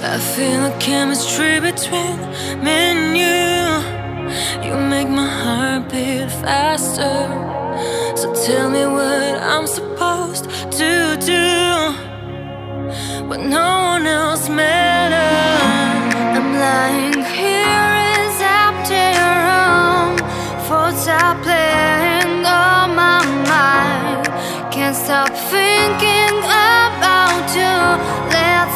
I feel the chemistry between me and you. You make my heart beat faster. So tell me what I'm supposed to do But no one else matters. I'm lying here is empty room Thoughts are playing on my mind. Can't stop feeling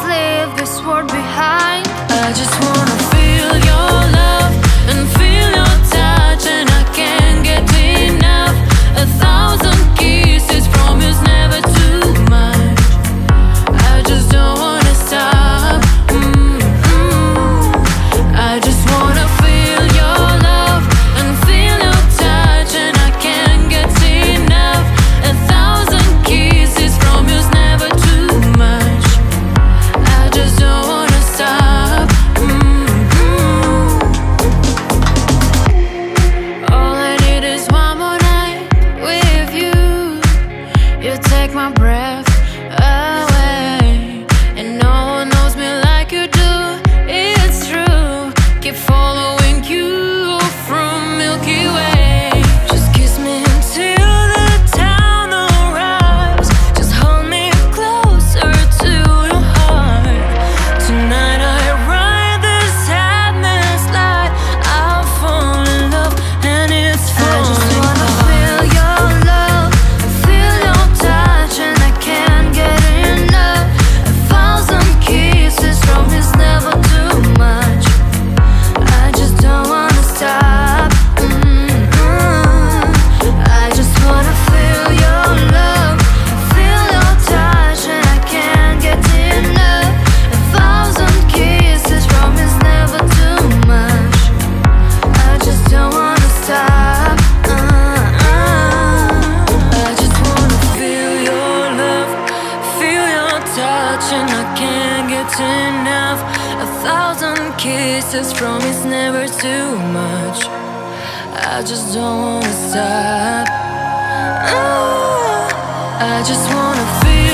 leave this world behind. I just wanna my breath. can't get enough. A thousand kisses from it's never too much. I just don't wanna stop. Ooh, I just wanna feel